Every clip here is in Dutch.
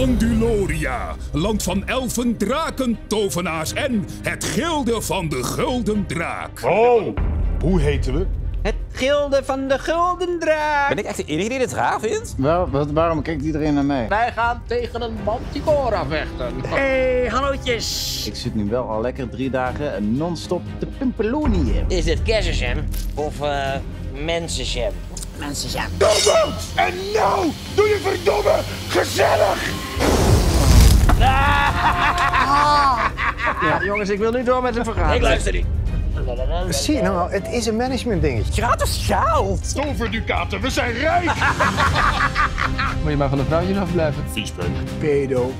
Panduloria, land van elfen, draken, tovenaars en het gilde van de gulden draak. Oh, hoe heten we? Het gilde van de gulden draak. Ben ik echt de enige die dit raar vindt? Wel, wat, waarom kijkt iedereen naar mij? Wij gaan tegen een Manticora vechten. Hey, hallootjes. Ik zit nu wel al lekker drie dagen non-stop te pimpeloniën. Is dit kersenjam of uh, mensenjam? Mensenjam. En nou doe je verdomme gezellig! Jongens, ik wil nu door met de vergadering. Ik luister niet. Zie je nou, het is een management dingetje. Gratis geld. Toverducaten, we zijn rijk! Moet je maar van de vrouwtjes afblijven. Viespeuk. Pedo.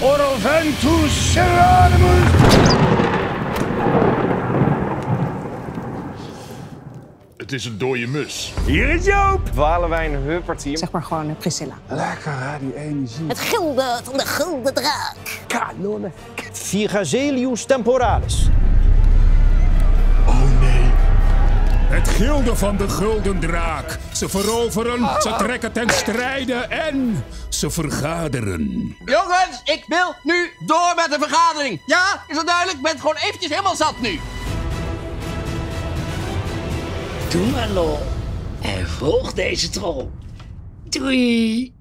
Oroventus Serranemus! Het is een dode mus. Hier is Joop. Walewijn Hupperteam. Zeg maar gewoon eh, Priscilla. Lekker hè, die energie. Het gilde van de gulden draak. Kanonnen. Virgazelius temporalis. Oh nee. Het gilde van de gulden draak. Ze veroveren, ze trekken ten strijde en ze vergaderen. Jongens, ik wil nu door met de vergadering. Ja, is dat duidelijk? Ik ben het gewoon eventjes helemaal zat nu. Doe maar lol. En volg deze troll. Doei.